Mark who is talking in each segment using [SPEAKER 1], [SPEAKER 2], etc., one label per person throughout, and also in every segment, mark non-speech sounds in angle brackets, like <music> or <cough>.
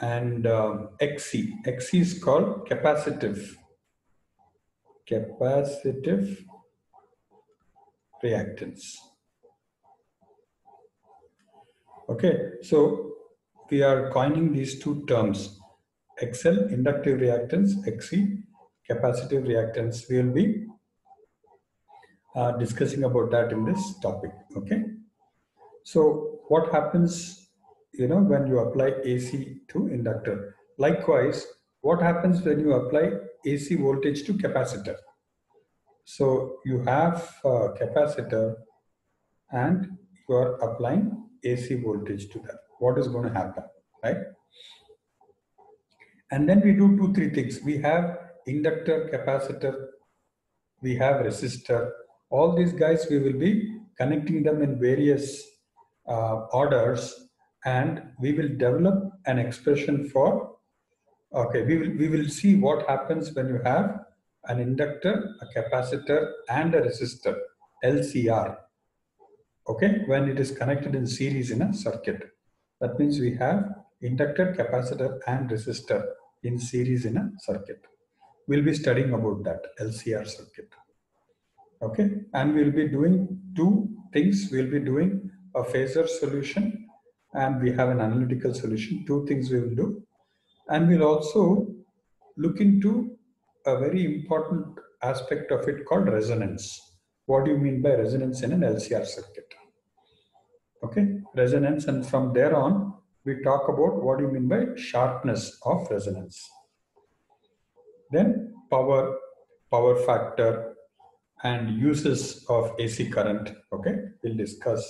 [SPEAKER 1] and um, XC. XC is called capacitive. Capacitive reactance. Okay, so we are coining these two terms. XL, inductive reactance, XC, capacitive reactance. We will be uh, discussing about that in this topic. Okay, so what happens you know, when you apply AC to inductor. Likewise, what happens when you apply AC voltage to capacitor? So you have capacitor and you are applying AC voltage to that. What is going to happen, right? And then we do two, three things. We have inductor, capacitor, we have resistor. All these guys, we will be connecting them in various uh, orders and we will develop an expression for okay we will we will see what happens when you have an inductor a capacitor and a resistor lcr okay when it is connected in series in a circuit. That means we have inductor capacitor and resistor in series in a circuit. We'll be studying about that lcr circuit okay and we'll be doing two things. We'll be doing a phasor solution and we have an analytical solution. Two things we will do. And we'll also look into a very important aspect of it called resonance. What do you mean by resonance in an LCR circuit? Okay, resonance and from there on we talk about what do you mean by sharpness of resonance. Then power, power factor and uses of AC current. Okay, we'll discuss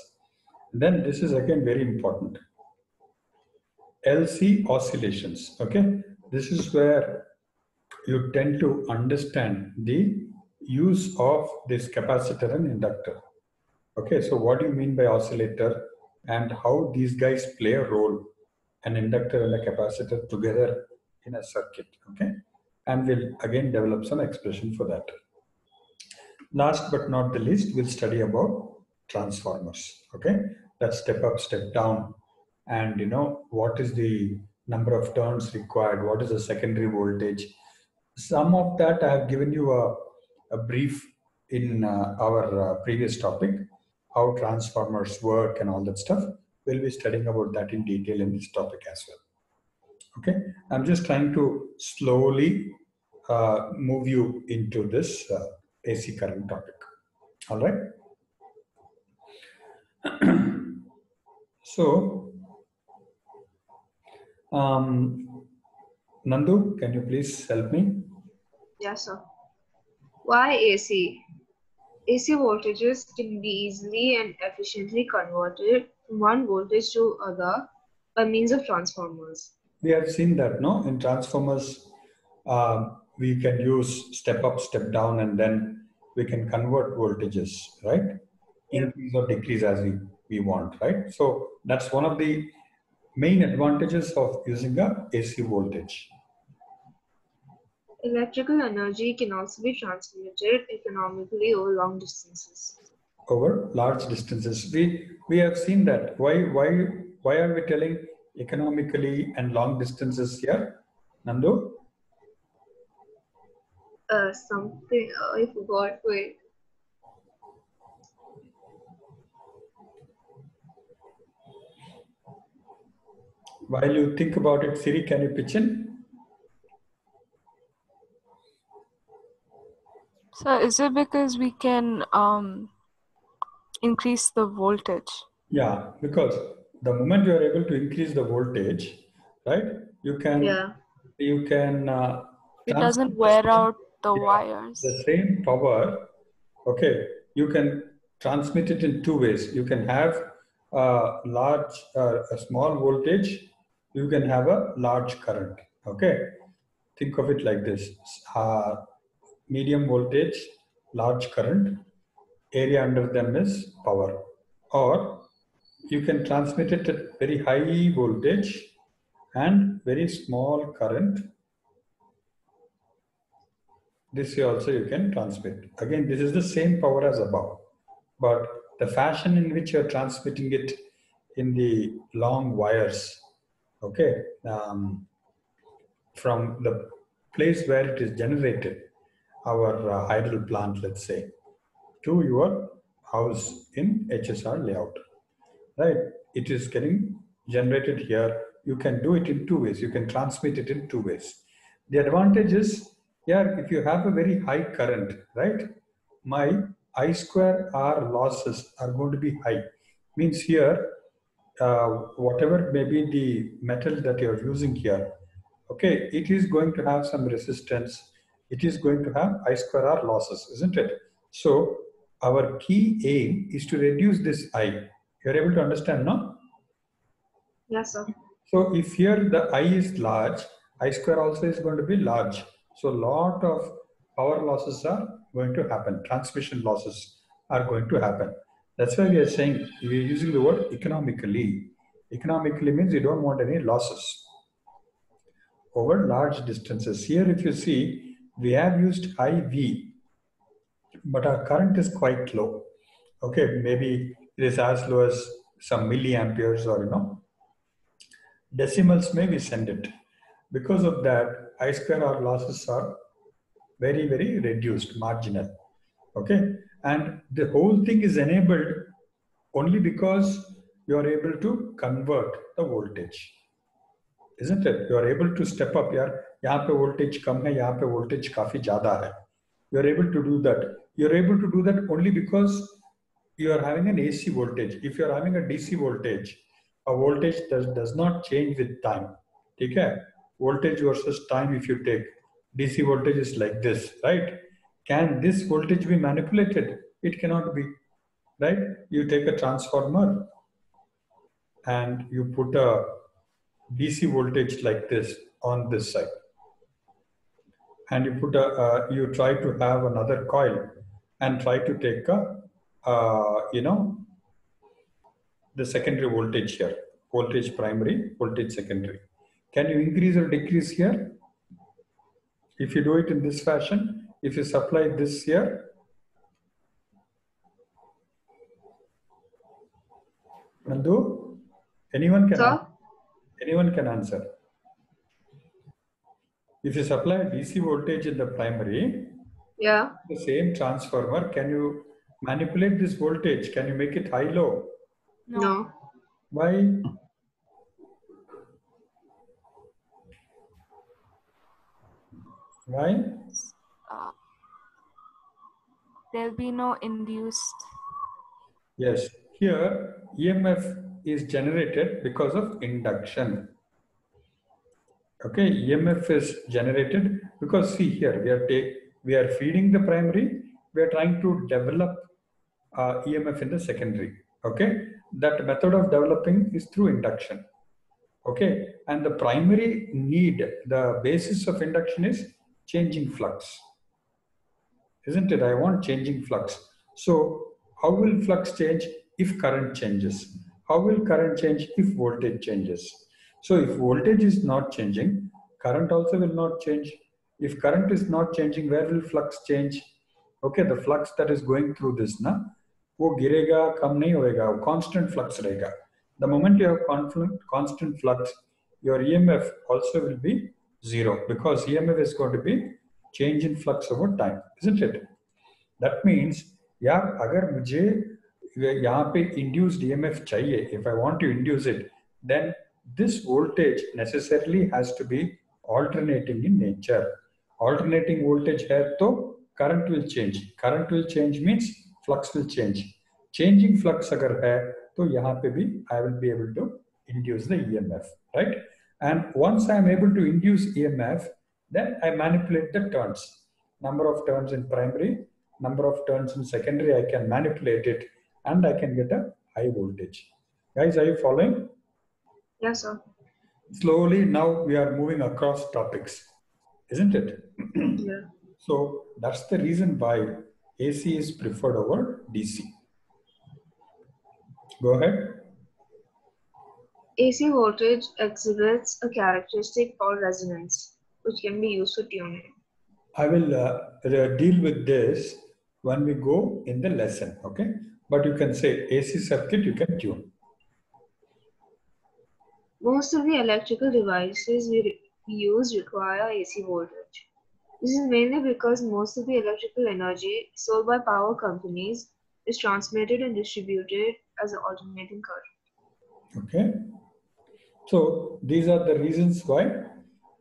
[SPEAKER 1] then this is again very important. LC oscillations, okay? This is where you tend to understand the use of this capacitor and inductor. Okay, so what do you mean by oscillator and how these guys play a role, an inductor and a capacitor together in a circuit, okay? And we'll again develop some expression for that. Last but not the least, we'll study about transformers okay? That step up step down. And you know what is the number of turns required? What is the secondary voltage? Some of that i have given you a, a brief in uh, our uh, previous topic how transformers work and all that stuff. We'll be studying about that in detail in this topic as well okay? I'm just trying to slowly uh, move you into this uh, ac current topic all right <clears throat> so, um, Nandu, can you please help me?
[SPEAKER 2] Yes, sir. Why AC? AC voltages can be easily and efficiently converted from one voltage to other by means of transformers.
[SPEAKER 1] We have seen that, no? In transformers, uh, we can use step up, step down, and then we can convert voltages, right? Increase or decrease as we, we want, right? So that's one of the main advantages of using a AC voltage.
[SPEAKER 2] Electrical energy can also be transmitted economically over long distances.
[SPEAKER 1] Over large distances. We we have seen that. Why why why are we telling economically and long distances here? Nandu?
[SPEAKER 2] Uh, something uh, I forgot. Wait.
[SPEAKER 1] While you think about it, Siri, can you pitch in?
[SPEAKER 3] So is it because we can um, increase the voltage?
[SPEAKER 1] Yeah, because the moment you are able to increase the voltage, right? You can
[SPEAKER 2] yeah.
[SPEAKER 1] you can uh,
[SPEAKER 3] it doesn't wear out the yeah, wires.
[SPEAKER 1] The same power, okay, you can transmit it in two ways. You can have a large, uh, a small voltage you can have a large current. Okay, think of it like this: uh, medium voltage, large current. Area under them is power, or you can transmit it at very high voltage and very small current. This also you can transmit. Again, this is the same power as above, but the fashion in which you are transmitting it in the long wires okay, um, from the place where it is generated, our uh, hydel plant, let's say, to your house in HSR layout, right? It is getting generated here. You can do it in two ways. You can transmit it in two ways. The advantage is, yeah, if you have a very high current, right? My I square R losses are going to be high. Means here, uh, whatever may be the metal that you're using here, okay, it is going to have some resistance. It is going to have I square R losses, isn't it? So our key aim is to reduce this I. You're able to understand, no?
[SPEAKER 2] Yes, sir.
[SPEAKER 1] So if here the I is large, I square also is going to be large. So lot of power losses are going to happen. Transmission losses are going to happen. That's why we are saying we are using the word economically. Economically means you don't want any losses over large distances. Here, if you see, we have used IV, but our current is quite low. Okay, maybe it is as low as some milliamperes or you know decimals may send it. Because of that, I square R losses are very, very reduced, marginal. Okay. And the whole thing is enabled only because you are able to convert the voltage. Isn't it? You are able to step up यार यहाँ पे voltage कम है यहाँ पे voltage काफी ज्यादा है you are able to do that you are able to do that only because you are having an AC voltage if you are having a DC voltage a voltage does, does not change with time ठीक है voltage versus time if you take DC voltage is like this right Can this voltage be manipulated? It cannot be right? You take a transformer and you put a DC voltage like this on this side. And you put a uh, you try to have another coil and try to take a uh, you know the secondary voltage here voltage primary voltage secondary. Can you increase or decrease here? If you do it in this fashion if you supply this here Nandu, anyone can
[SPEAKER 2] Sir?
[SPEAKER 1] anyone can answer if you supply DC voltage in the primary,
[SPEAKER 2] Yeah.
[SPEAKER 1] the same transformer, can you manipulate this voltage? Can you make it high low?
[SPEAKER 2] No.
[SPEAKER 1] Why? Why?
[SPEAKER 3] There'll be no induced.
[SPEAKER 1] Yes, here EMF is generated because of induction. Okay, EMF is generated because see here we are take we are feeding the primary, we are trying to develop uh, EMF in the secondary. Okay, that method of developing is through induction. Okay, and the primary need, the basis of induction is changing flux Isn't it? I want changing flux. So, how will flux change if current changes? How will current change if voltage changes? So, if voltage is not changing, current also will not change. If current is not changing, where will flux change? Okay, the flux that is going through this, na, वो गिरेगा कम नहीं होएगा वो constant flux रहेगा the moment you have conflict, constant flux your EMF also will be zero because EMF is going to be change in flux over time, isn't it? That means, yeah, agar induced EMF if I want to induce it, then this voltage necessarily has to be alternating in nature. Alternating voltage here, to current will change. Current will change means flux will change. Changing flux agar hai, to yahan pe bhi I will be able to induce the EMF, right? And once I am able to induce EMF, then I manipulate the turns. Number of turns in primary number of turns in secondary I can manipulate it and I can get a high voltage. Guys are you following?
[SPEAKER 2] Yes, sir.
[SPEAKER 1] slowly now we are moving across topics isn't it? <clears throat>
[SPEAKER 2] Yeah.
[SPEAKER 1] so that's the reason why AC is preferred over DC go ahead.
[SPEAKER 2] AC voltage exhibits a characteristic called resonance, which can be used for tuning.
[SPEAKER 1] I will uh, deal with this when we go in the lesson, okay? But you can say AC circuit, you can tune.
[SPEAKER 2] Most of the electrical devices we use require AC voltage. This is mainly because most of the electrical energy sold by power companies is transmitted and distributed as an alternating current.
[SPEAKER 1] Okay. So these are the reasons why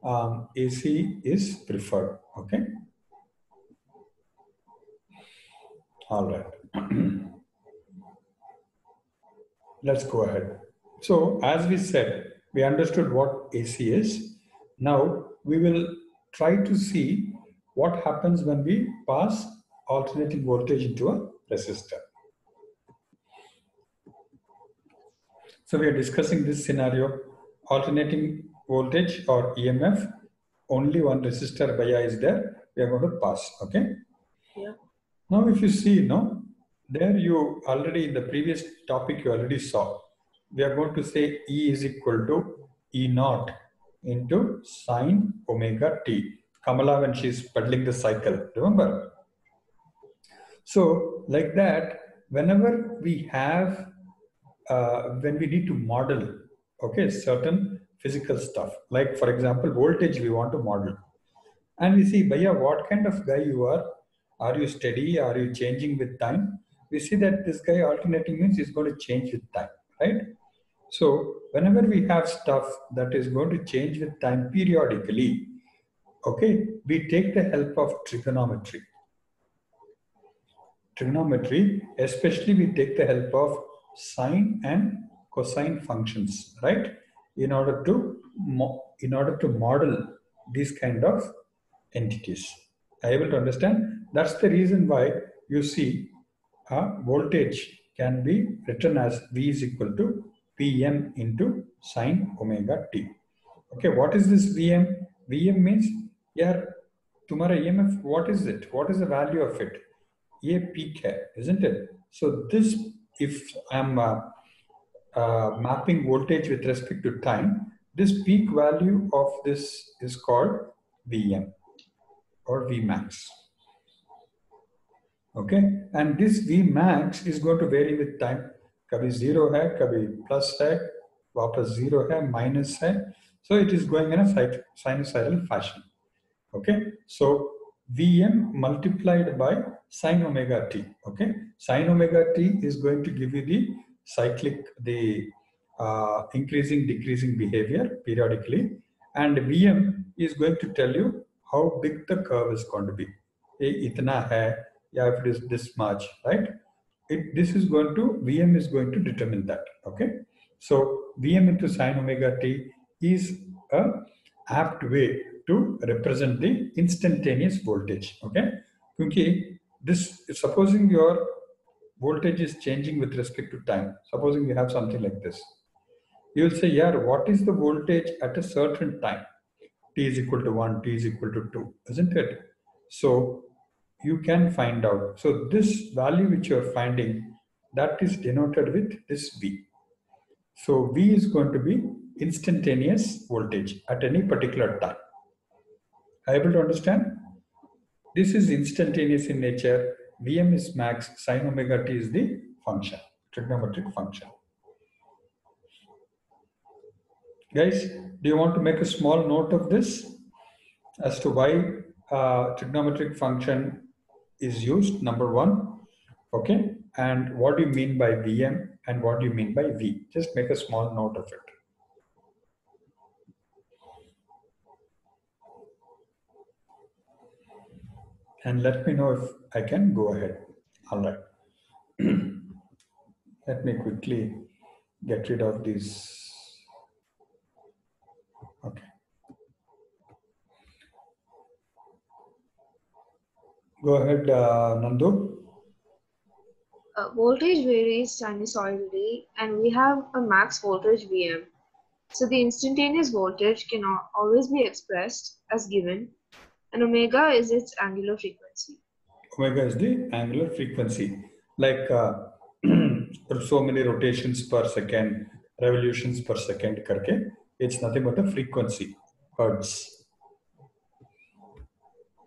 [SPEAKER 1] um, AC is preferred. Okay. All right. <clears throat> Let's go ahead. So as we said, we understood what AC is. Now we will try to see what happens when we pass alternating voltage into a resistor. So we are discussing this scenario, alternating voltage or EMF, only one resistor bias is there, we are going to pass, okay?
[SPEAKER 2] Yeah.
[SPEAKER 1] Now if you see, no, there you already in the previous topic you already saw, we are going to say E is equal to E naught into sine omega t. Kamala when she's pedaling the cycle, remember? So like that, whenever we have uh, when we need to model okay certain physical stuff. Like for example voltage we want to model. And we see bhaiya what kind of guy you are? Are you steady? Are you changing with time? We see that this guy alternating means is going to change with time right? So whenever we have stuff that is going to change with time periodically okay we take the help of trigonometry. Trigonometry especially we take the help of sine and cosine functions, right? In order to in order to model these kind of entities. Are able to understand? That's the reason why you see a voltage can be written as V is equal to Vm into sine omega t. Okay, what is this Vm? Vm means, yeah, tomorrow EMF, what is it? What is the value of it? A peak isn't it? So this if I'm uh, uh, mapping voltage with respect to time, this peak value of this is called Vm or Vmax. Okay, and this Vmax is going to vary with time. कभी zero है, कभी plus है, वापस zero है, minus है. So it is going in a sinusoidal fashion. Okay, so Vm multiplied by sine omega t. Okay, sine omega t is going to give you the cyclic, the uh, increasing, decreasing behavior periodically, and Vm is going to tell you how big the curve is going to be. Itna hai, yeah, if it is this much, right? It, this is going to Vm is going to determine that. Okay, so Vm into sine omega t is a apt way to represent the instantaneous voltage. Okay, because this supposing your voltage is changing with respect to time. Supposing you have something like this, you will say, yeah, what is the voltage at a certain time? T is equal to one, T is equal to two, isn't it? So you can find out. So this value which you are finding, that is denoted with this V. So V is going to be instantaneous voltage at any particular time. Are able to understand? This is instantaneous in nature. Vm is max, sine omega t is the function, trigonometric function. Guys, do you want to make a small note of this as to why uh, trigonometric function is used, number one, okay? And what do you mean by Vm and what do you mean by V? Just make a small note of it. And let me know if I can go ahead. All right. <clears throat> let me quickly get rid of these. Okay. Go ahead, uh, Nandu.
[SPEAKER 2] Uh, voltage varies sinusoidally and we have a max voltage Vm. So the instantaneous voltage can always be expressed as given and omega is its angular frequency.
[SPEAKER 1] Omega is the angular frequency. Like uh, <clears throat> so many rotations per second, revolutions per second karke, it's nothing but a frequency, hertz.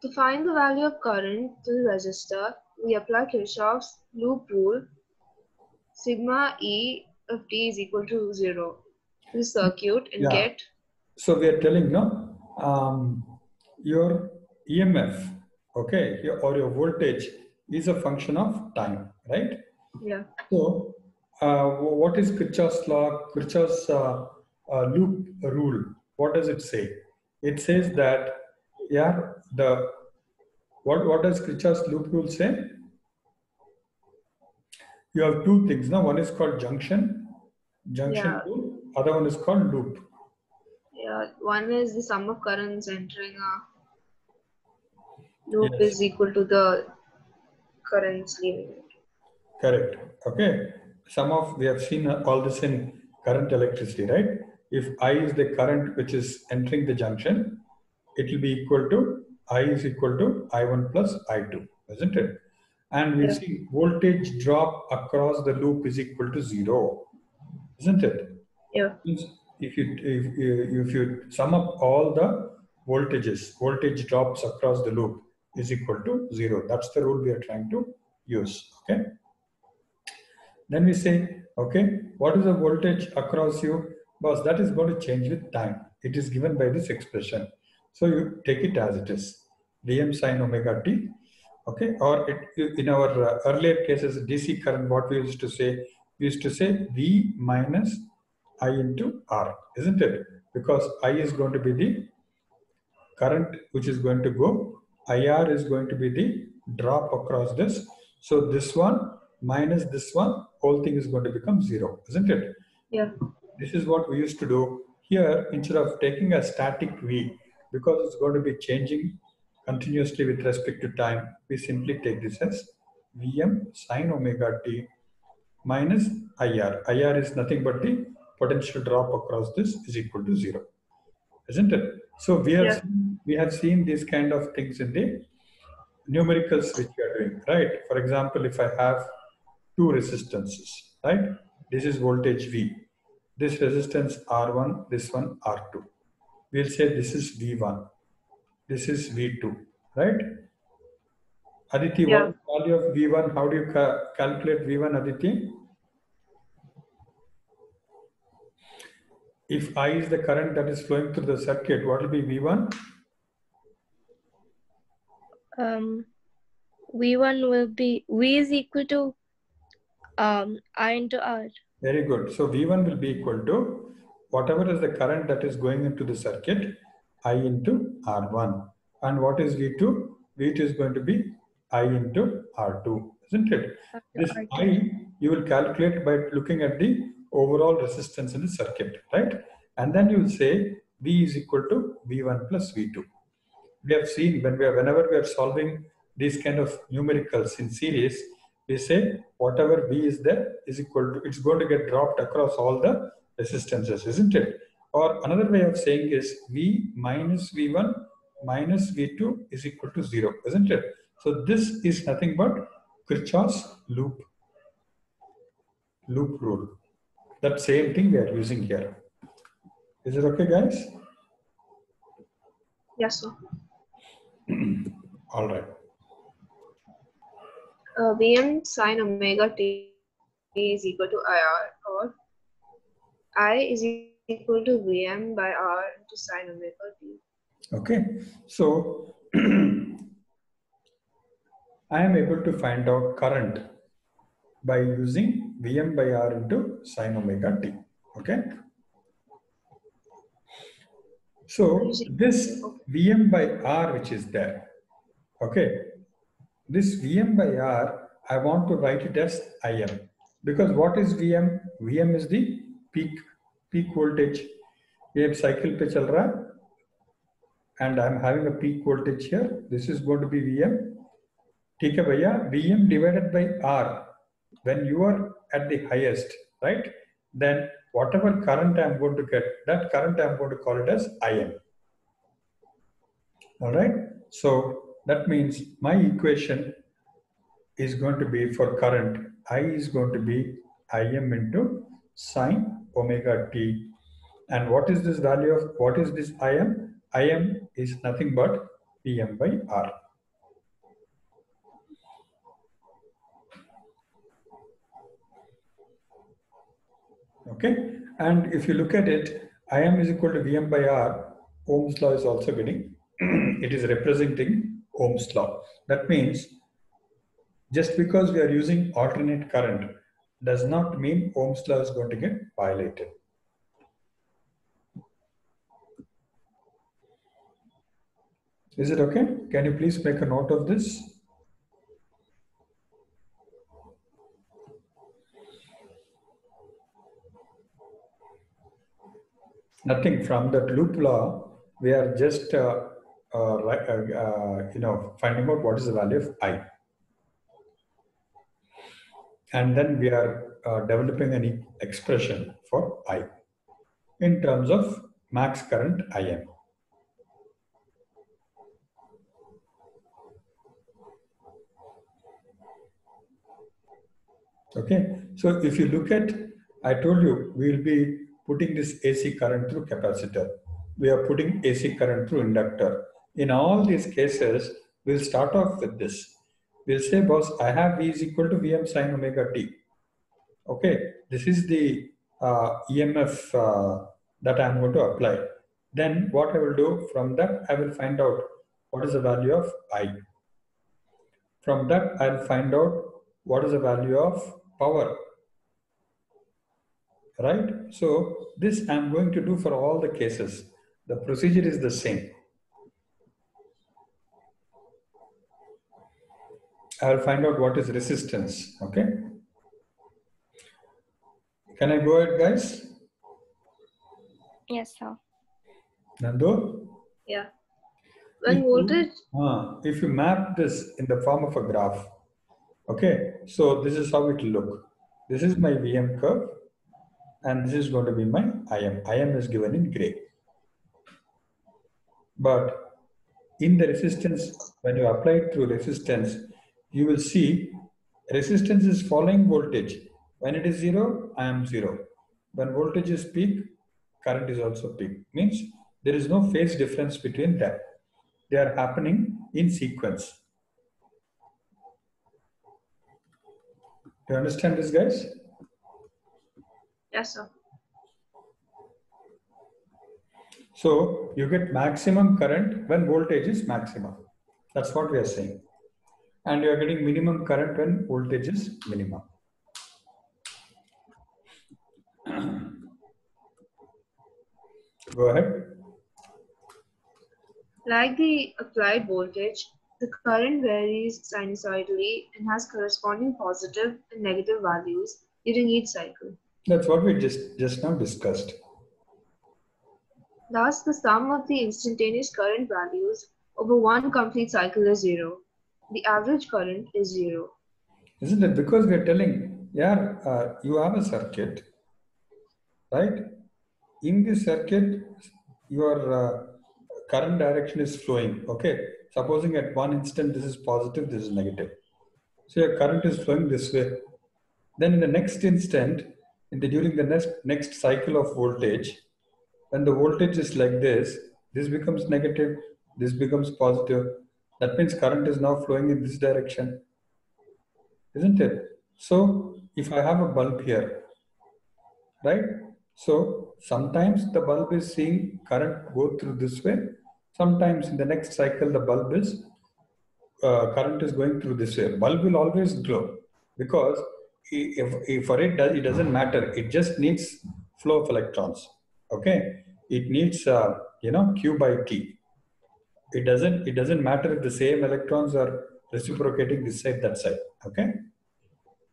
[SPEAKER 2] To find the value of current to the resistor, we apply Kirchhoff's loop rule, sigma E of t is equal to 0. the circuit and
[SPEAKER 1] Yeah.
[SPEAKER 2] get
[SPEAKER 1] So we are telling no, um, your EMF, okay, your, or your voltage is a function of time, right?
[SPEAKER 2] yeah
[SPEAKER 1] So, uh, what is Kirchhoff's law? Kirchhoff's uh, uh, loop rule. What does it say? It says that, yeah, the what what does Kirchhoff's loop rule say? You have two things. Now, one is called junction, junction
[SPEAKER 2] Yeah.
[SPEAKER 1] rule. Other one is called loop.
[SPEAKER 2] yeah one is the sum of currents entering a loop
[SPEAKER 1] Yes.
[SPEAKER 2] is equal to the currents leaving it
[SPEAKER 1] Correct. Okay. Some of we have seen uh, all this in current electricity, right? If I is the current which is entering the junction, it will be equal to I is equal to I1 plus I2, isn't it? And we
[SPEAKER 2] Yeah.
[SPEAKER 1] see voltage drop across the loop is equal to zero, isn't it?
[SPEAKER 2] yeah
[SPEAKER 1] If you if you, if you sum up all the voltages, voltage drops across the loop is equal to zero. That's the rule we are trying to use. Okay. Then we say, okay, what is the voltage across you? Boss, that is going to change with time. It is given by this expression. So you take it as it is. Vm sine omega t. Okay. Or it, in our uh, earlier cases, DC current, what we used to say, we used to say V minus I into R, isn't it? Because I is going to be the current which is going to go. IR is going to be the drop across this. So this one minus this one, whole thing is going to become zero, isn't it?
[SPEAKER 2] yeah
[SPEAKER 1] This is what we used to do here instead of taking a static V because it's going to be changing continuously with respect to time. We simply take this as Vm sine omega t minus IR. IR is nothing but the potential drop across this is equal to zero, isn't it? So we have
[SPEAKER 2] Yeah.
[SPEAKER 1] we have seen these kind of things in the numericals which we are doing, right? For example, if I have two resistances, right? This is voltage V. This resistance R1, this one R2. We'll say this is V1. This is V2, right? Aditi,
[SPEAKER 2] Yeah.
[SPEAKER 1] what is the value of V1? How do you ca- calculate V1, Aditi? If I is the current that is flowing through the circuit, what will be V1?
[SPEAKER 4] um, V1 will be V is equal to um, I into R.
[SPEAKER 1] Very good. So V1 will be equal to whatever is the current that is going into the circuit, I into R1. And what is V2? V2 is going to be I into R2, isn't it? This I you will calculate by looking at the overall resistance in the circuit, right? And then you say V is equal to V1 plus V2. We have seen when we are whenever we are solving these kind of numericals in series, we say whatever V is there is equal to it's going to get dropped across all the resistances, isn't it? Or another way of saying is V minus V1 minus V2 is equal to zero, isn't it? So this is nothing but Kirchhoff's loop loop rule. That same thing we are using here. Is it okay, guys?
[SPEAKER 2] yes sir <clears throat>
[SPEAKER 1] All right.
[SPEAKER 2] uh, Vm sine omega t is equal to IR or I is equal to Vm by R into sine omega t.
[SPEAKER 1] Okay. So <clears throat> I am able to find out current by using Vm by R into sine omega t. Okay. So this Vm by R which is there. Okay. This Vm by R, I want to write it as Im. Because what is Vm? Vm is the peak peak voltage. ये एक cycle पे चल रहा है and I'm having a peak voltage here. This is going to be Vm. ठीक है भैया Vm divided by R. when you are at the highest, right? Then whatever current I'm going to get, that current I'm going to call it as Im. All right. So that means my equation is going to be for current. I is going to be Im into sine omega t. And what is this value of what is this Im? Im is nothing but Vm by R. Okay. And if you look at it, Im is equal to Vm by R, Ohm's law is also getting, <clears throat> it is representing Ohm's law. That means just because we are using alternate current does not mean Ohm's law is going to get violated. Is it okay? Can you please make a note of this? Nothing from that loop law, we are just uh, uh, uh, uh, you know finding out what is the value of I. And then we are uh, developing an expression for I in terms of max current Im. Okay, so if you look at, I told you we will be putting this AC current through capacitor. We are putting AC current through inductor. In all these cases, we'll start off with this. We'll say, boss, I have V is equal to Vm sine omega t. Okay, this is the uh, EMF uh, that I'm going to apply. Then what I will do from that, I will find out what is the value of I. From that, I'll find out what is the value of power. Right? So this I'm going to do for all the cases. The procedure is the same. I'll find out what is resistance. Okay. Can I go ahead, guys?
[SPEAKER 4] Yes, sir.
[SPEAKER 1] Nandu?
[SPEAKER 2] Yeah. When
[SPEAKER 1] If you-
[SPEAKER 2] voltage,
[SPEAKER 1] Ah, if you map this in the form of a graph, okay, so this is how it will look. This is my VM curve, and this is going to be my IM. IM is given in gray. But in the resistance, when you apply it through resistance, you will see resistance is following voltage. When it is zero, I am zero. When voltage is peak, current is also peak. Means there is no phase difference between them. They are happening in sequence. Do you understand this, guys?
[SPEAKER 2] Yes, sir.
[SPEAKER 1] So you get maximum current when voltage is maximum. That's what we are saying. And you are getting minimum current when voltage is minimum. <clears throat> Go ahead.
[SPEAKER 2] Like the applied voltage, the current varies sinusoidally and has corresponding positive and negative values during each cycle.
[SPEAKER 1] That's what we just just now discussed.
[SPEAKER 2] Thus, the sum of the instantaneous current values over one complete cycle is zero. The average current is zero.
[SPEAKER 1] Isn't it? Because we are telling, yeah, uh, you have a circuit, right? In this circuit, your uh, current direction is flowing. Okay. Supposing at one instant this is positive, this is negative. So your current is flowing this way. Then in the next instant, in the during the next next cycle of voltage, when the voltage is like this, this becomes negative, this becomes positive. That means current is now flowing in this direction isn't it? So if I have a bulb here, right? So sometimes the bulb is seeing current go through this way. Sometimes in the next cycle, the bulb is uh, current is going through this way. Bulb will always glow because if, if for it does it doesn't matter. It just needs flow of electrons. Okay, it needs uh, you know q by t. It doesn't it doesn't matter if the same electrons are reciprocating this side that side. Okay,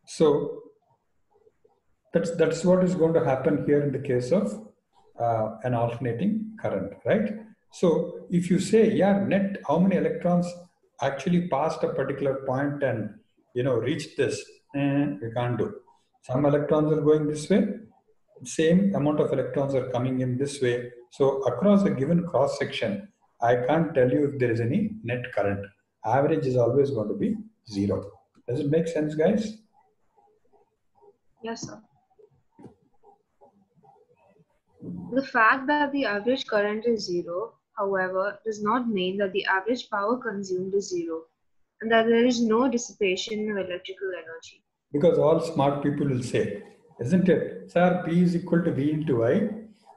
[SPEAKER 1] so that's that's what is going to happen here in the case of uh, an alternating current, right? So if you say, yeah, net, how many electrons actually passed a particular point and you know reached this, eh, we can't do. Some electrons are going this way, same amount of electrons are coming in this way. So across a given cross section, I can't tell you if there is any net current. Average is always going to be zero. Does it make sense, guys?
[SPEAKER 2] Yes, sir. The fact that the average current is zero, however, does not mean that the average power consumed is zero and that there is no dissipation of electrical energy.
[SPEAKER 1] Because all smart people will say, isn't it? Sir, P is equal to V into I.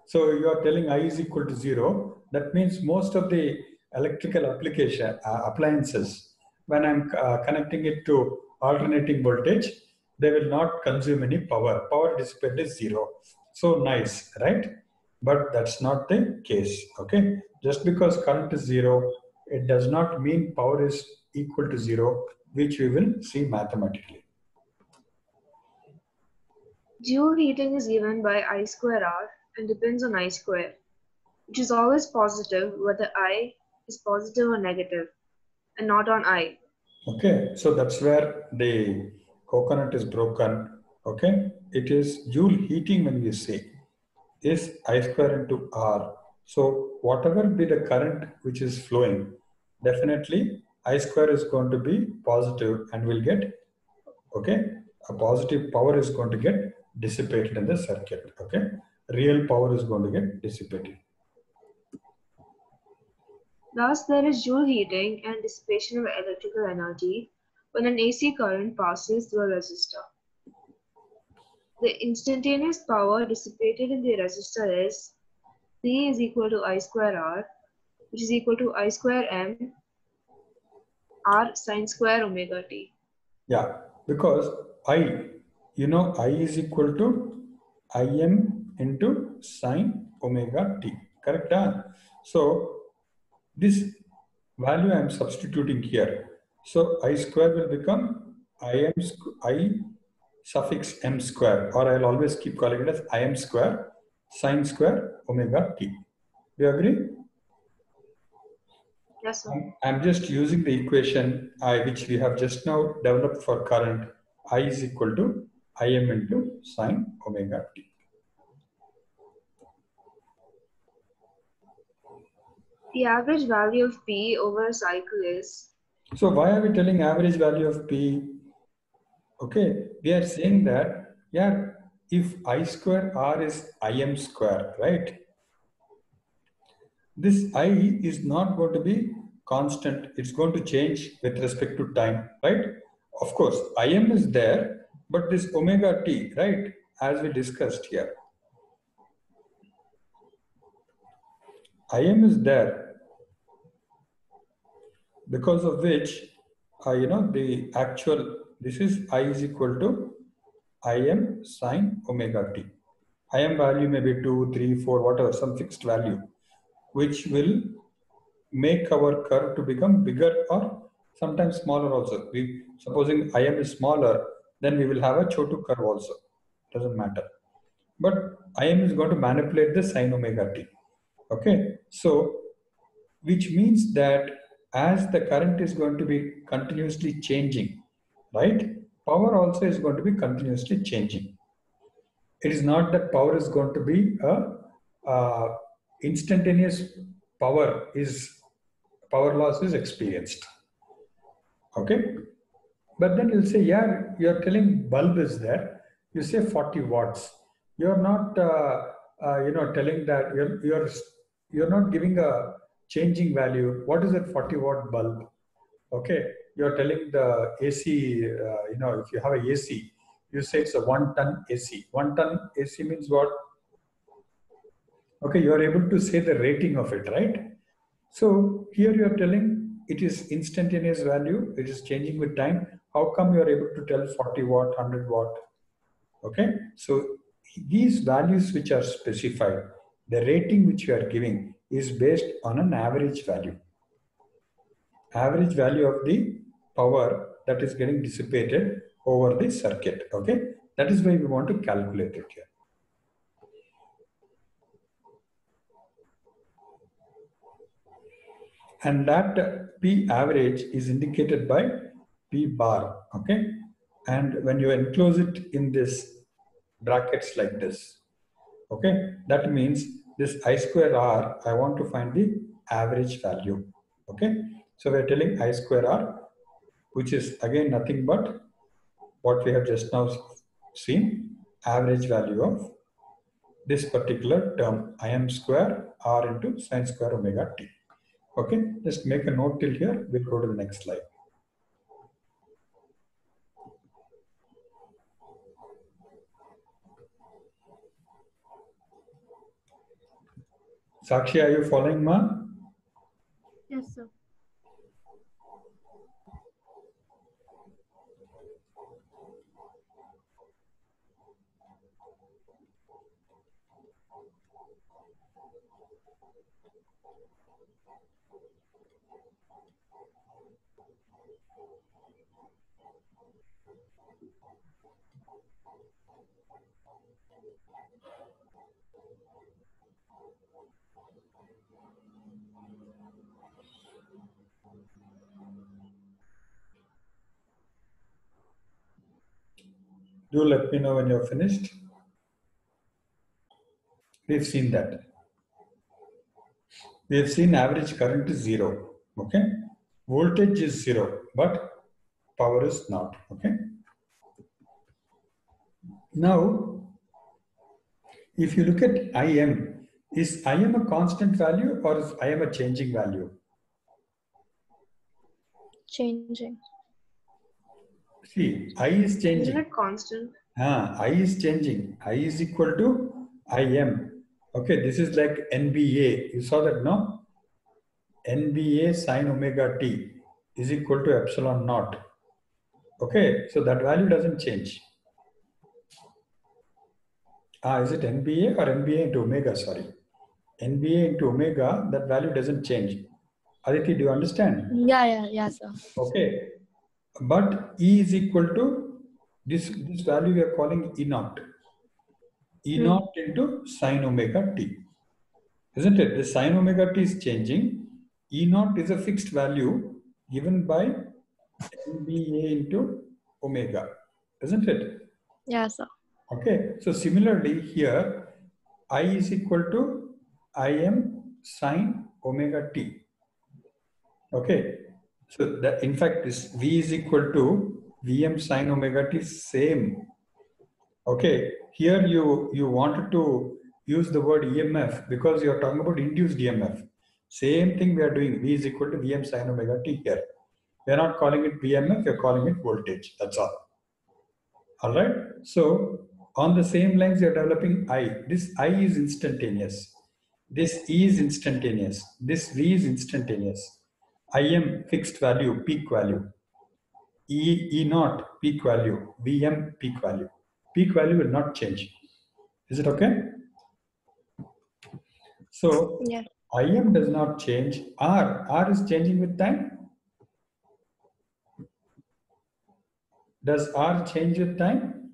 [SPEAKER 1] So you are telling I is equal to zero. That means most of the electrical application uh, appliances, when I'm uh, connecting it to alternating voltage, they will not consume any power. Power dissipated is zero. So nice, right? But that's not the case. Okay. Just because current is zero, it does not mean power is equal to zero, which we will see mathematically.
[SPEAKER 2] Joule heating is given by I square R and depends on I square, which is always positive whether I is positive or negative and not on I.
[SPEAKER 1] Okay, so that's where the coconut is broken. Okay, it is Joule heating when we say is I square into R. So whatever be the current which is flowing, definitely I square is going to be positive and we'll get, okay, a positive power is going to get dissipated in the circuit, okay. Real power is going to get dissipated.
[SPEAKER 2] Thus, there is Joule heating and dissipation of electrical energy when an AC current passes through a resistor. The instantaneous power dissipated in the resistor is C is equal to I square R, which is equal to I square M R sine square omega t.
[SPEAKER 1] Yeah, because I, you know, I is equal to Im into sine omega t, correct? Huh? So this value I am substituting here. So I square will become Im I suffix m square or I'll always keep calling it as Im square sine square omega t. Do you agree?
[SPEAKER 2] Yes, sir.
[SPEAKER 1] I'm- just using the equation I, which we have just now developed for current. I is equal to Im into sine omega t.
[SPEAKER 2] The average value of P over a cycle is
[SPEAKER 1] So why are we telling average value of P? Okay, we are saying that, yeah, if I square R is Im square, right? This I is not going to be constant. It's going to change with respect to time, right? Of course, Im is there, but this omega t, right? As we discussed here. Im is there because of which, uh, you know, the actual, this is I is equal to Im sine omega t. Im value may be 2, 3, 4, whatever, some fixed value, which will make our curve to become bigger or sometimes smaller also. We Supposing Im is smaller, then we will have a Chotu curve also. Doesn't matter. But Im is going to manipulate the sine omega t. Okay, so which means that as the current is going to be continuously changing, right? Power also is going to be continuously changing. It is not that power is going to be a uh, instantaneous power is power loss is experienced. Okay, but then you'll say, yeah, you're telling bulb is there. You say 40 watts. You're not, uh, uh, you know, telling that you're you're you're not giving a changing value. What is that 40 watt bulb? Okay, you're telling the AC, uh, you know, if you have a AC, you say it's a one ton AC. One ton AC means what? Okay, you are able to say the rating of it, right? So here you are telling it is instantaneous value, it is changing with time. How come you are able to tell 40 watt, 100 watt? Okay, so these values which are specified, the rating which you are giving is based on an average value. Average value of the power that is getting dissipated over the circuit. Okay, that is why we want to calculate it here. And that P average is indicated by P bar. Okay, and when you enclose it in this brackets like this, okay, that means this I square R, I want to find the average value. Okay, so we're telling I square R, which is again nothing but what we have just now seen, average value of this particular term, Im square R into sine square omega t. Okay, just make a note till here. We'll go to the next slide. Sakshi, are you following, ma?
[SPEAKER 4] Yes, sir.
[SPEAKER 1] Do let me know when you're finished. We've seen that. We have seen average current is zero. Okay. Voltage is zero, but power is not. Okay. Now, if you look at Im, is Im a constant value or is Im a changing value?
[SPEAKER 4] Changing.
[SPEAKER 1] See, I is changing.
[SPEAKER 2] Isn't
[SPEAKER 1] changing.
[SPEAKER 2] it constant?
[SPEAKER 1] Ah, I is changing. I is equal to Im. Okay, this is like NBA. You saw that, no? NBA sine omega t is equal to epsilon naught. Okay, so that value doesn't change. Ah, is it NBA or NBA into omega? Sorry. NBA into omega, that value doesn't change. Aditi, do you understand?
[SPEAKER 4] Yeah, yeah, yeah, sir.
[SPEAKER 1] Okay. But E is equal to this, this value we are calling E naught. E
[SPEAKER 4] Hmm.
[SPEAKER 1] naught into sine omega t. Isn't it? The sine omega t is changing. E naught is a fixed value given by NBA into omega. Isn't it?
[SPEAKER 4] Yeah, sir.
[SPEAKER 1] Okay. So similarly here, I is equal to Im sine omega t. Okay. So that in fact this V is equal to Vm sine omega t same. Okay. Here you you wanted to use the word EMF because you are talking about induced EMF. Same thing we are doing. V is equal to Vm sine omega t here. We are not calling it VMF, we are calling it voltage. That's all. All right. So on the same lines, you're developing I. This I is instantaneous. This E is instantaneous. This V is instantaneous. Im fixed value, peak value. E, E naught, peak value. Vm, peak value. Peak value will not change. Is it okay? So
[SPEAKER 4] Yeah.
[SPEAKER 1] Im does not change. R, R is changing with time. Does R change with time?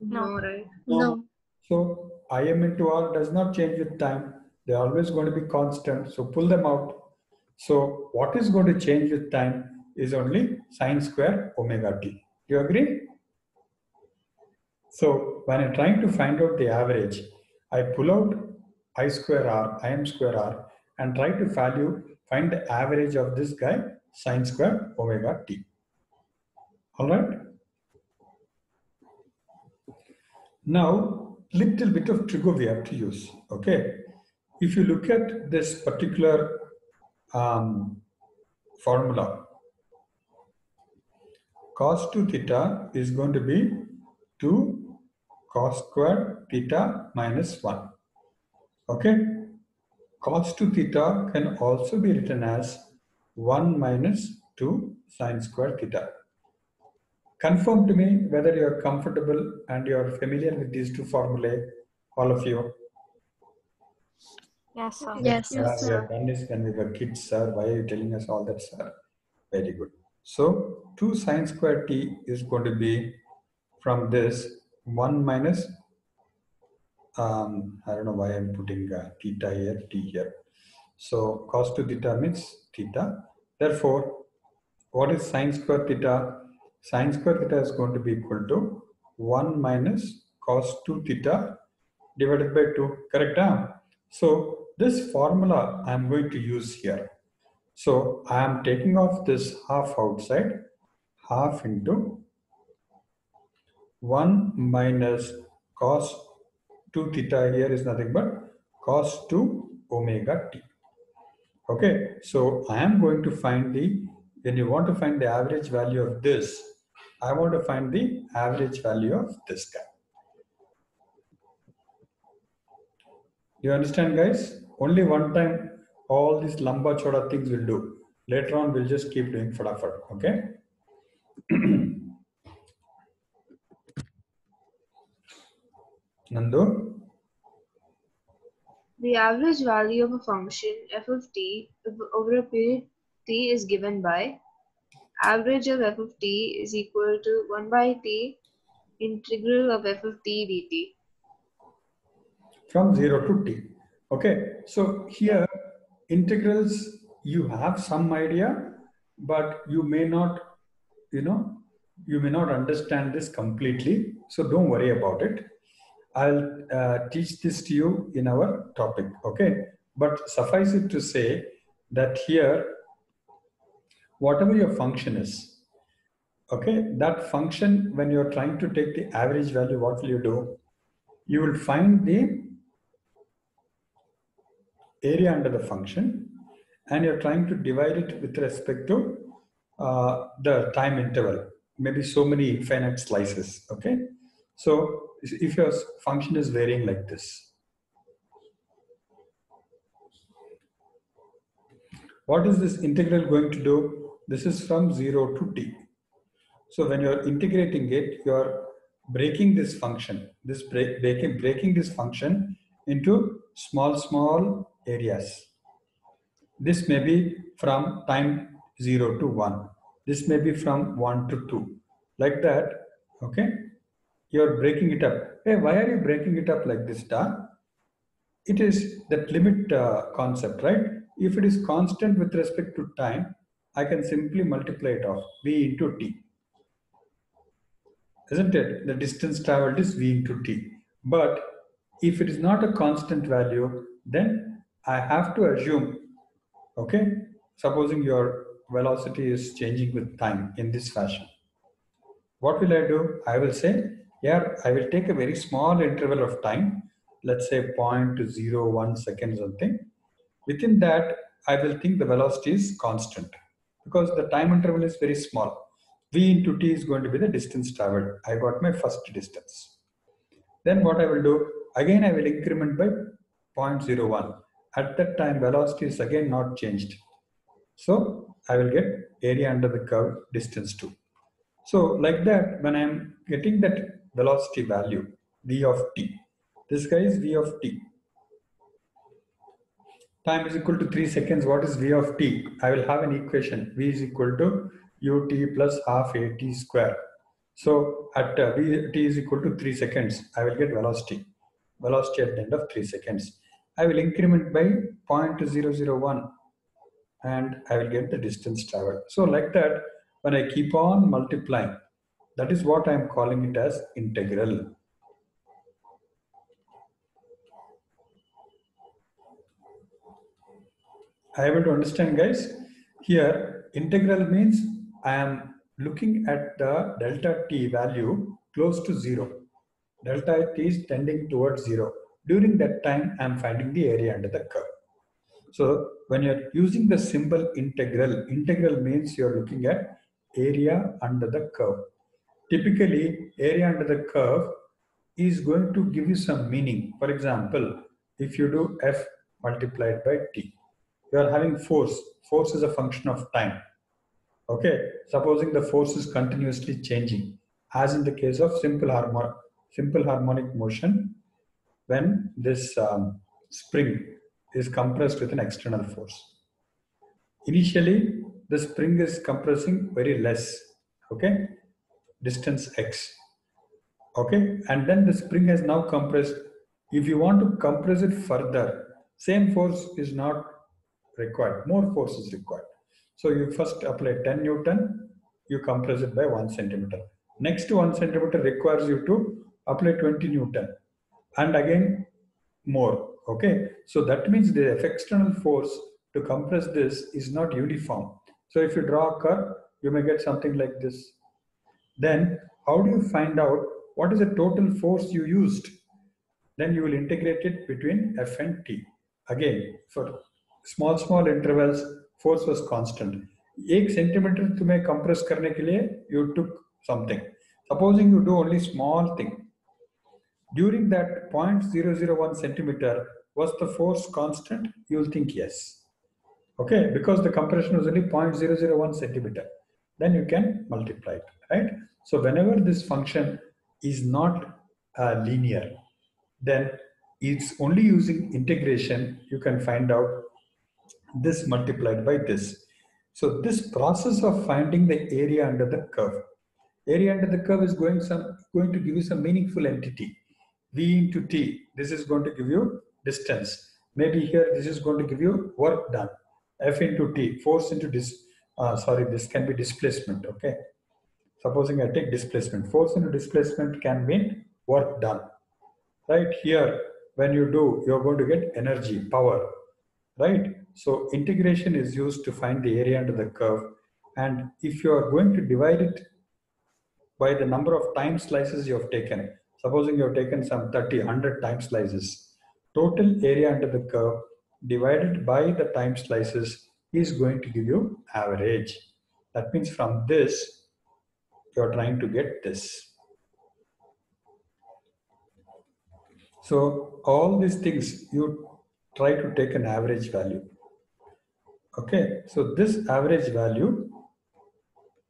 [SPEAKER 3] No.
[SPEAKER 2] No, right?
[SPEAKER 4] No.
[SPEAKER 1] So Im into R does not change with time. They're always going to be constant. So pull them out. So what is going to change with time is only sine square omega t. Do you agree? So when I'm trying to find out the average, I pull out I square R, Im square R, and try to value, find the average of this guy, sine square omega t. All right? Now, little bit of trigger we have to use. Okay, if you look at this particular um, formula, cos 2 theta is going to be 2 cos square theta minus 1. Okay, cos 2 theta can also be written as 1 minus 2 sine square theta confirm to me whether you are comfortable and you are familiar with these two formulae, all of you.
[SPEAKER 3] Yes, sir.
[SPEAKER 4] Yes,
[SPEAKER 1] Yeah,
[SPEAKER 4] sir.
[SPEAKER 1] we have done this when we were kids, sir. Why are you telling us all that, sir? Very good. So 2 sine square t is going to be from this 1 minus, um, I don't know why I'm putting uh, theta here, t here. So cos 2 theta means theta. Therefore, what is sine square theta? Sine square theta is going to be equal to 1 minus cos 2 theta divided by 2. Correct? Huh? So this formula I am going to use here. So I am taking off this half outside, half into 1 minus cos 2 theta here is nothing but cos 2 omega t. Okay, so I am going to find the, when you want to find the average value of this, I want to find the average value of this guy. Do you understand, guys? Only one time all these lamba choda things will do. Later on, we'll just keep doing fadafad. Okay. <clears throat> Nandu,
[SPEAKER 2] The average value of a function f of t over a period t is given by average of f of t is equal to 1 by t integral of f of t dt.
[SPEAKER 1] from 0 to t. Okay, so here integrals, you have some idea, but you may not, you know, you may not understand this completely. So don't worry about it. I'll uh, teach this to you in our topic. Okay, but suffice it to say that here, whatever your function is, okay, that function, when you're trying to take the average value, what will you do? You will find the area under the function and you're trying to divide it with respect to uh, the time interval, maybe so many infinite slices, okay? So if your function is varying like this, what is this integral going to do? This is from 0 to t. So when you're integrating it, you're breaking this function, this break, breaking, breaking this function into small, small areas. This may be from time 0 to 1. This may be from 1 to 2. Like that, okay? You're breaking it up. Hey, why are you breaking it up like this, Da? It is that limit uh, concept, right? If it is constant with respect to time, I can simply multiply it off, v into t. Isn't it? The distance traveled is v into t. But if it is not a constant value, then I have to assume, okay, supposing your velocity is changing with time in this fashion. What will I do? I will say, yeah, I will take a very small interval of time, let's say 0.01 seconds something. Within that, I will think the velocity is constant because the time interval is very small. V into t is going to be the distance traveled. I got my first distance. Then what I will do, again I will increment by 0.01. At that time, velocity is again not changed. So I will get area under the curve distance 2. So like that, when I'm getting that velocity value, v of t, this guy is v of t. Time is equal to 3 seconds. What is v of t? I will have an equation. v is equal to ut plus half at square. So at uh, v t is equal to 3 seconds, I will get velocity. Velocity at the end of 3 seconds. I will increment by 0.001 and I will get the distance traveled. So like that, when I keep on multiplying, that is what I am calling it as integral. I able to understand guys? Here, integral means I am looking at the delta t value close to zero. Delta t is tending towards zero. During that time, I'm finding the area under the curve. So when you're using the symbol integral, integral means you're looking at area under the curve. Typically, area under the curve is going to give you some meaning. For example, if you do f multiplied by t, you are having force. Force is a function of time. Okay, supposing the force is continuously changing, as in the case of simple harmonic, simple harmonic motion, when this um, spring is compressed with an external force. Initially, the spring is compressing very less, okay, distance x, okay, and then the spring has now compressed. If you want to compress it further, same force is not required, more force is required. So you first apply 10 Newton, you compress it by one centimeter. Next one centimeter requires you to apply 20 Newton and again more okay so that means the external force to compress this is not uniform so if you draw a curve you may get something like this then how do you find out what is the total force you used then you will integrate it between f and t again for small small intervals force was constant एक centimetre तुम्हें compress करने के लिए you took something supposing you do only small thing during that 0.001 centimeter, was the force constant? You'll think yes. Okay, because the compression was only 0.001 centimeter. Then you can multiply it, right? So whenever this function is not uh, linear, then it's only using integration you can find out this multiplied by this. So this process of finding the area under the curve, area under the curve is going some going to give you some meaningful entity. V into T, this is going to give you distance. Maybe here this is going to give you work done. F into T, force into dis, uh, sorry, this can be displacement, okay? Supposing I take displacement, force into displacement can mean work done. Right here, when you do, you're going to get energy, power, right? So integration is used to find the area under the curve. And if you are going to divide it by the number of time slices you have taken, supposing you have taken some 30, 100 time slices, total area under the curve divided by the time slices is going to give you average. That means from this, you're trying to get this. So all these things, you try to take an average value. Okay, so this average value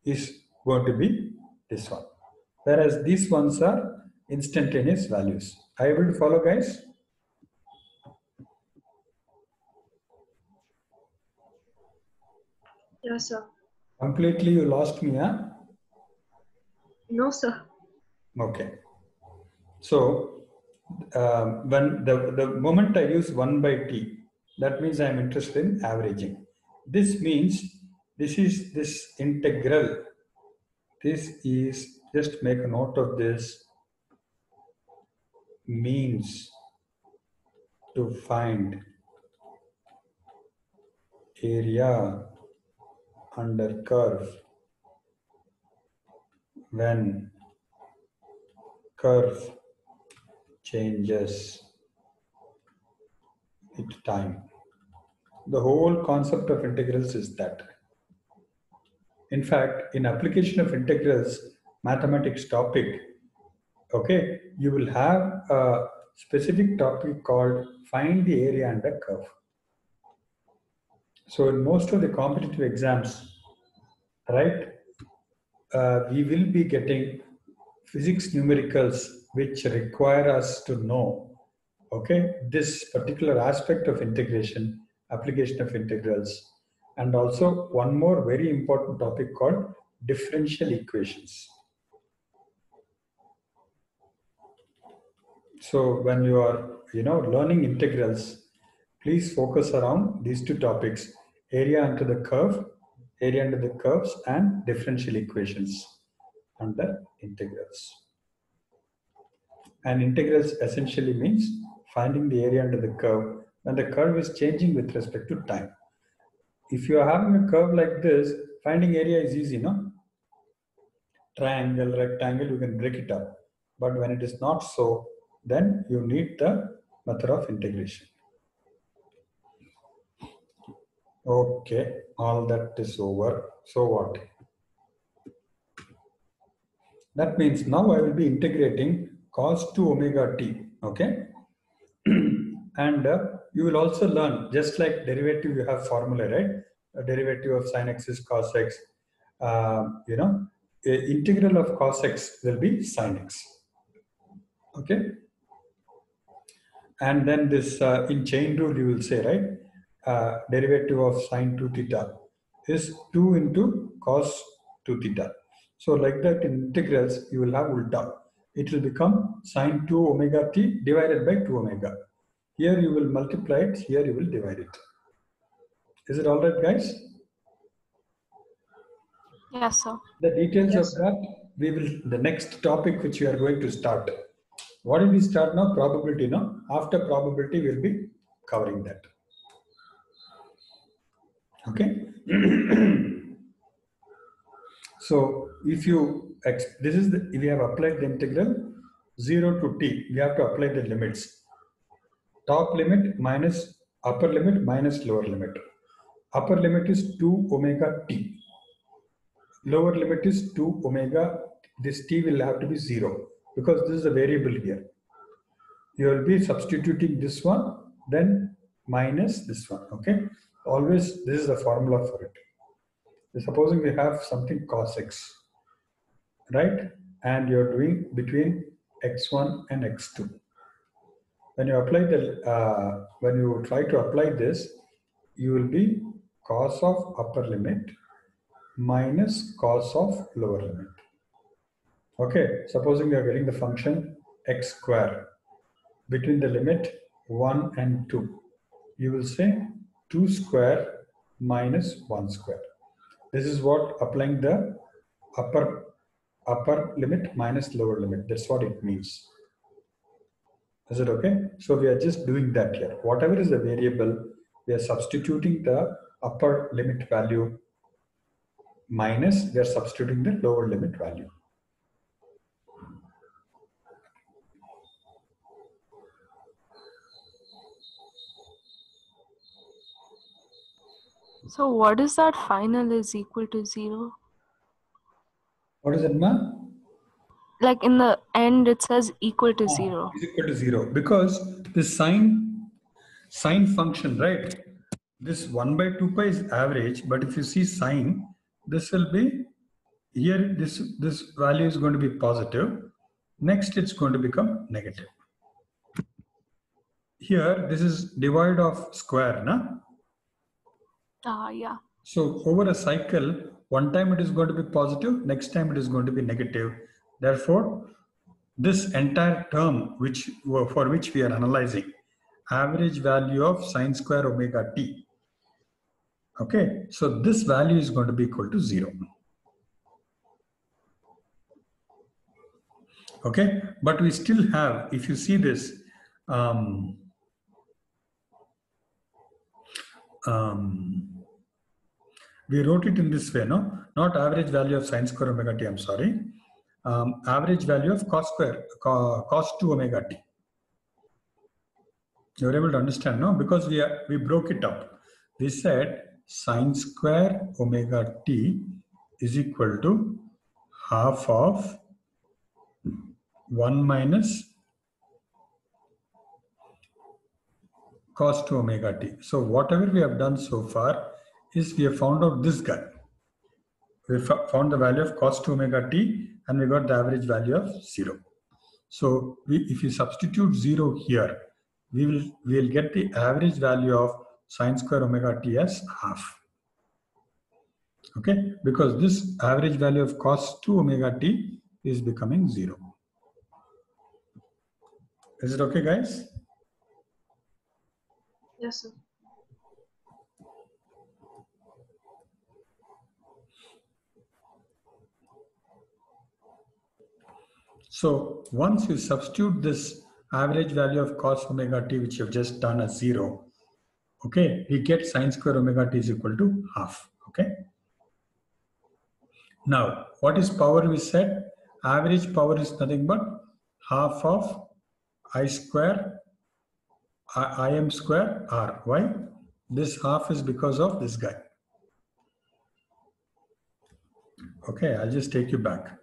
[SPEAKER 1] is going to be this one. Whereas these ones are instantaneous values. Are you able to follow guys?
[SPEAKER 2] Yes, sir.
[SPEAKER 1] Completely you lost me, huh?
[SPEAKER 2] No, sir.
[SPEAKER 1] Okay. So um, when the, the moment I use 1 by t, that means I'm interested in averaging. This means this is this integral. This is, just make a note of this, means to find area under curve when curve changes with time. The whole concept of integrals is that. In fact, in application of integrals, mathematics topic, okay, you will have a specific topic called find the area under curve. So in most of the competitive exams, right, uh, we will be getting physics numericals which require us to know, okay, this particular aspect of integration, application of integrals, and also one more very important topic called differential equations. So when you are, you know, learning integrals, please focus around these two topics, area under the curve, area under the curves and differential equations under integrals. And integrals essentially means finding the area under the curve when the curve is changing with respect to time. If you are having a curve like this, finding area is easy, no? Triangle, rectangle, you can break it up. But when it is not so, then you need the method of integration. Okay, all that is over. So what? That means now I will be integrating cos 2 omega t. Okay. <clears throat> and uh, you will also learn, just like derivative, you have formula, right? A derivative of sine x is cos x. Uh, you know, integral of cos x will be sine x. Okay. And then this uh, in chain rule, you will say, right? Uh, derivative of sine 2 theta is 2 into cos 2 theta. So like that in integrals, you will have ulta. It will become sine 2 omega t divided by 2 omega. Here you will multiply it, here you will divide it. Is it all right, guys?
[SPEAKER 3] Yes, sir.
[SPEAKER 1] The details
[SPEAKER 2] Yes,
[SPEAKER 1] of that, we will, the next topic which we are going to start. What did we start now? Probability, now. After probability, we'll be covering that. Okay. <clears throat> so if you, this is the, we have applied the integral 0 to t, we have to apply the limits. Top limit minus upper limit minus lower limit. Upper limit is 2 omega t lower limit is 2 omega this t will have to be 0 because this is a variable here you will be substituting this one then minus this one. Okay. Always this is the formula for it. Supposing we have something cos x, right? And you're doing between x1 and x2. When you apply the, uh, when you try to apply this, you will be cos of upper limit minus cos of lower limit. Okay, supposing we are getting the function x square between the limit 1 and 2. You will say 2 square minus 1 square. This is what applying the upper upper limit minus lower limit. That's what it means. Is it okay? So we are just doing that here. Whatever is the variable, we are substituting the upper limit value minus, we are substituting the lower limit value.
[SPEAKER 3] So what is that final is equal to zero?
[SPEAKER 1] What is it, ma?
[SPEAKER 3] Like in the end, it says equal to
[SPEAKER 1] Ah,
[SPEAKER 3] zero.
[SPEAKER 1] Is equal to zero because the sine sine function, right? This one by two pi is average, but if you see sine, this will be here. This this value is going to be positive. Next, it's going to become negative. Here, this is divide of square, na?
[SPEAKER 3] Ah, yeah.
[SPEAKER 1] So over a cycle, one time it is going to be positive, next time it is going to be negative. Therefore, this entire term which for which we are analyzing, average value of sine square omega t. Okay, so this value is going to be equal to zero. Okay, but we still have, if you see this, um, um, we wrote it in this way, no? Not average value of sine square omega t, I'm sorry. Um, average value of cos square, co- cos 2 omega t. You're able to understand, no? Because we, are, we broke it up. We said sine square omega t is equal to half of 1 minus cos 2 omega t. So whatever we have done so far is we have found out this guy. We found the value of cos 2 omega t and we got the average value of 0. So we, if you substitute 0 here, we will, we will get the average value of sine square omega t as half. Okay, because this average value of cos 2 omega t is becoming 0. Is it okay, guys?
[SPEAKER 2] Yes, sir.
[SPEAKER 1] So once you substitute this average value of cos omega t, which you've just done as zero, okay, we get sine square omega t is equal to half, okay? Now, what is power we said? Average power is nothing but half of i square, I, im square r. Why? This half is because of this guy. Okay, I'll just take you back.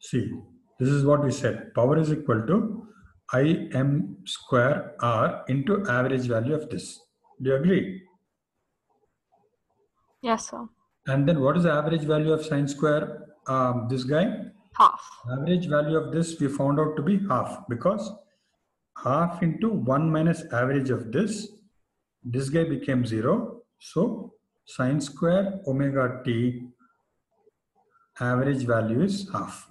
[SPEAKER 1] See, this is what we said. Power is equal to Im square R into average value of this. Do you agree?
[SPEAKER 3] Yes, sir.
[SPEAKER 1] And then what is the average value of sine square? Um, this guy?
[SPEAKER 3] Half.
[SPEAKER 1] Average value of this we found out to be half because half into 1 minus average of this, this guy became 0. So sine square omega t average value is half.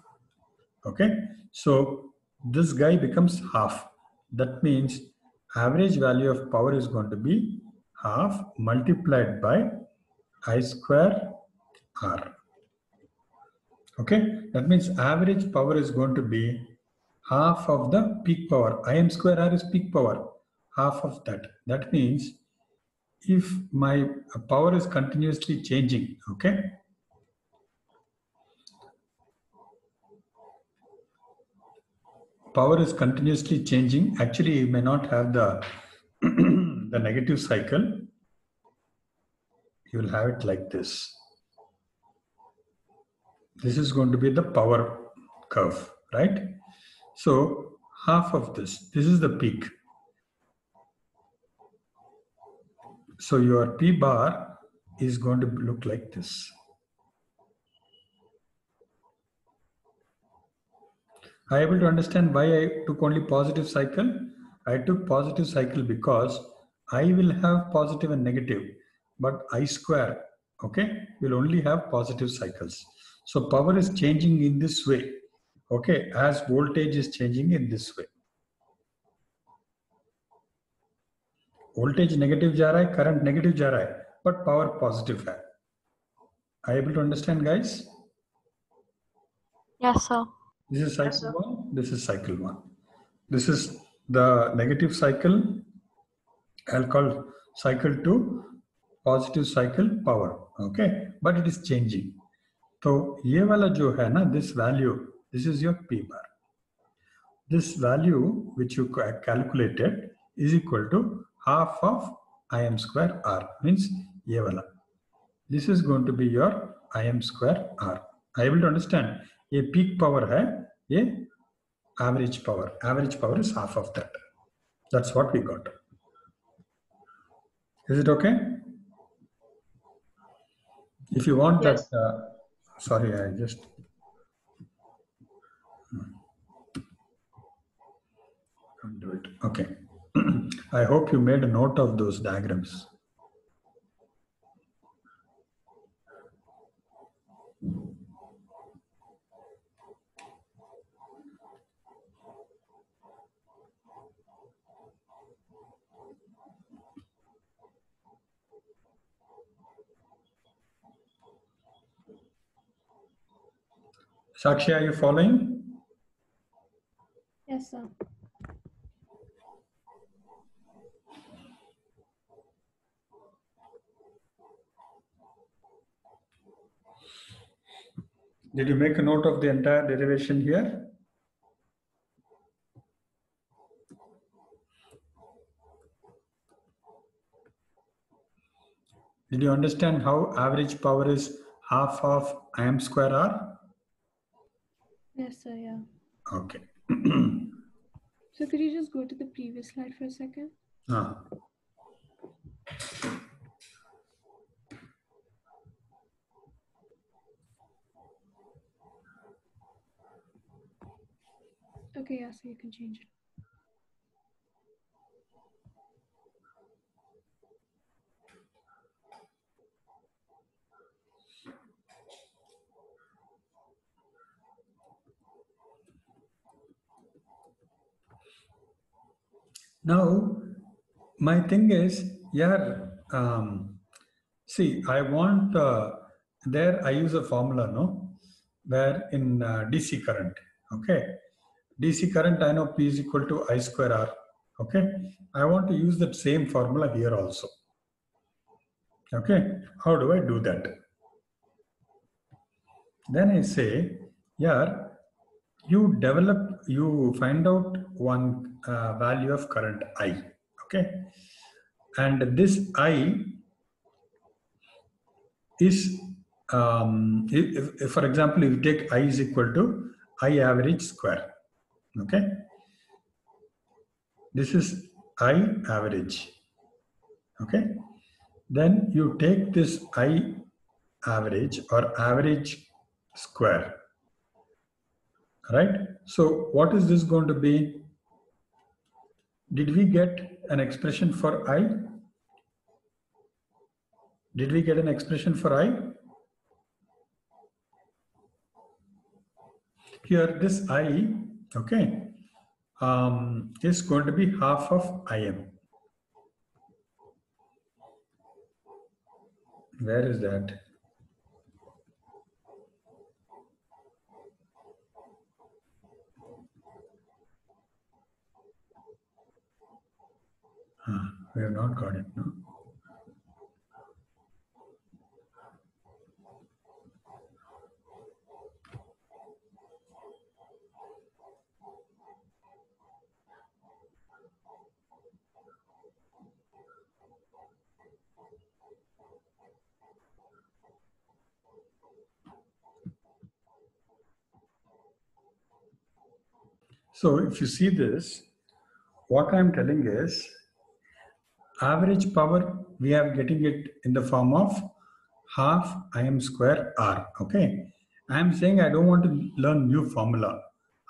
[SPEAKER 1] Okay, so this guy becomes half. That means average value of power is going to be half multiplied by i square r. Okay, that means average power is going to be half of the peak power. Im square r is peak power, half of that. That means if my power is continuously changing, okay, power is continuously changing. Actually, you may not have the <clears throat> the negative cycle. You will have it like this. This is going to be the power curve, right? So half of this, this is the peak. So your P bar is going to look like this. Are able to understand why I took only positive cycle? I took positive cycle because I will have positive and negative, but I square, okay, will only have positive cycles. So power is changing in this way, okay, as voltage is changing in this way. Voltage negative जा रहा है, current negative जा रहा है, but power positive है. Are you able to understand, guys?
[SPEAKER 3] Yes, sir.
[SPEAKER 1] This is cycle
[SPEAKER 2] Yes, sir.
[SPEAKER 1] one. This is cycle one. This is the negative cycle. I'll call cycle two, positive cycle power. Okay, but it is changing. तो ये वाला जो है ना, this value, this is your P bar. This value which you calculated is equal to half of Im square R means Yevala. This is going to be your Im square R. I will understand a peak power hai, a average power. Average power is half of that. That's what we got. Is it okay? If you want
[SPEAKER 2] yes.
[SPEAKER 1] that, uh, sorry, I just Do it. Okay. <clears throat> I hope you made a note of those diagrams. Sakshi, are you following?
[SPEAKER 4] Yes, sir.
[SPEAKER 1] Did you make a note of the entire derivation here? Did you understand how average power is half of Im square R?
[SPEAKER 4] Yes, sir. Yeah.
[SPEAKER 1] Okay.
[SPEAKER 5] So could you just go to the previous slide for a second?
[SPEAKER 1] Ah,
[SPEAKER 5] Okay, yeah, so you can change it.
[SPEAKER 1] Now, my thing is, yeah, um, see, I want, uh, there I use a formula, no? Where in uh, DC current, okay? DC current, I know P is equal to I square R, okay? I want to use that same formula here also. Okay, how do I do that? Then I say, yeah, you develop, you find out one uh, value of current I, okay? And this I is, um, if, if, for example, if you take I is equal to I average square, okay? This is I average, okay? Then you take this I average or average square, right? So what is this going to be? Did we get an expression for I? Did we get an expression for I? Here, this I, okay, um, is going to be half of Im. Where is that? Ah, we have not got it, no? So if you see this, what I'm telling is, average power, we are getting it in the form of half Im square R. Okay. I am saying I don't want to learn new formula.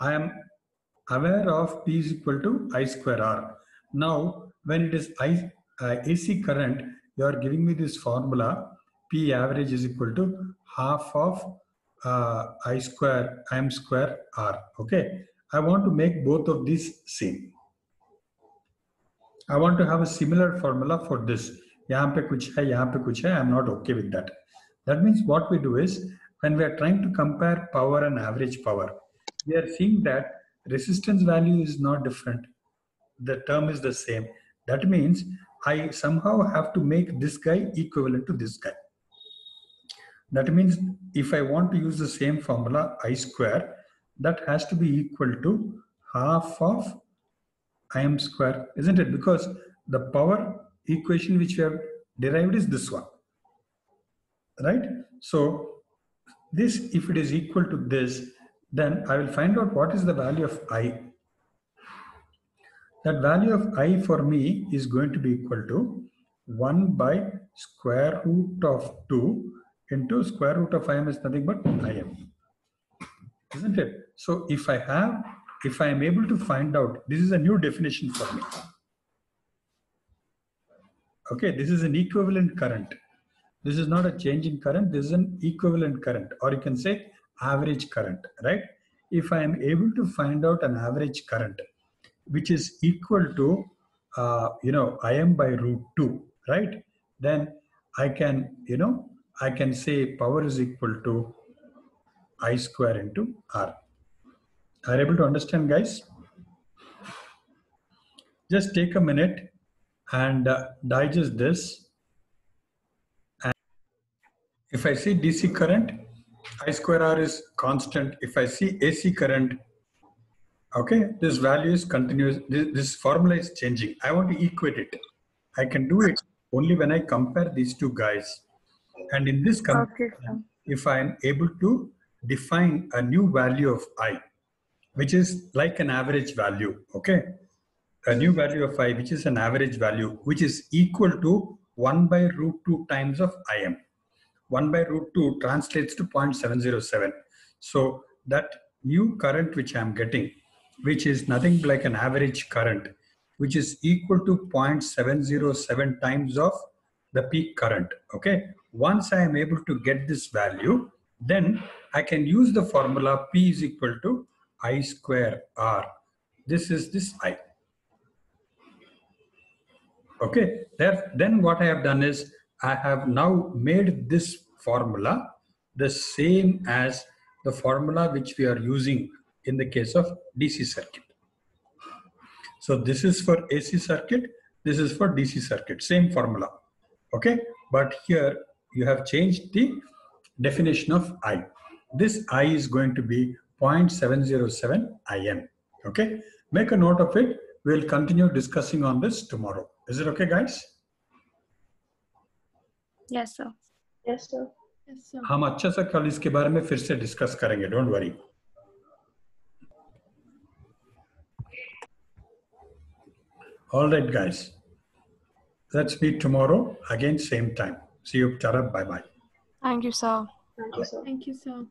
[SPEAKER 1] I am aware of P is equal to I square R. Now, when it is I, uh, AC current, you are giving me this formula P average is equal to half of uh, I square, Im square R. Okay. I want to make both of these same. I want to have a similar formula for this. I'm not okay with that. That means what we do is when we are trying to compare power and average power, we are seeing that resistance value is not different. The term is the same. That means I somehow have to make this guy equivalent to this guy. That means if I want to use the same formula I square, that has to be equal to half of Im square, isn't it? Because the power equation which we have derived is this one, right? So this, if it is equal to this, then I will find out what is the value of I. That value of I for me is going to be equal to 1 by square root of 2 into square root of Im is nothing but Im. Isn't it? So if I have, if I am able to find out, this is a new definition for me. Okay, this is an equivalent current. This is not a change in current, this is an equivalent current, or you can say average current, right? If I am able to find out an average current, which is equal to, uh, you know, Im by root 2, right? Then I can, you know, I can say power is equal to I square into R. Are you able to understand, guys? Just take a minute and uh, digest this. And if I see DC current, I square R is constant. If I see AC current, okay, this value is continuous. This, this formula is changing. I want to equate it. I can do it only when I compare these two guys. And in this comparison, if I am able to define a new value of I, which is like an average value, okay? A new value of I, which is an average value, which is equal to 1 by root 2 times of Im. 1 by root 2 translates to 0.707. So that new current which I'm getting, which is nothing like an average current, which is equal to 0.707 times of the peak current, okay? Once I am able to get this value, then I can use the formula P is equal to I square R. This is this I. Okay, there, then what I have done is I have now made this formula the same as the formula which we are using in the case of DC circuit. So this is for AC circuit, this is for DC circuit, same formula. Okay, but here you have changed the definition of I. This I is going to be 0.707 IM. Okay, make a note of it. We'll continue discussing on this tomorrow. Is it okay, guys?
[SPEAKER 4] Yes, sir.
[SPEAKER 2] Yes, sir.
[SPEAKER 5] Yes, sir.
[SPEAKER 1] हम अच्छा सा कल इसके बारे में फिर से discuss करेंगे don't worry All right, guys. Let's meet tomorrow again, same time. See you, Tara. Bye bye.
[SPEAKER 3] Thank you, sir.
[SPEAKER 2] Thank you, sir.
[SPEAKER 5] Thank you, sir.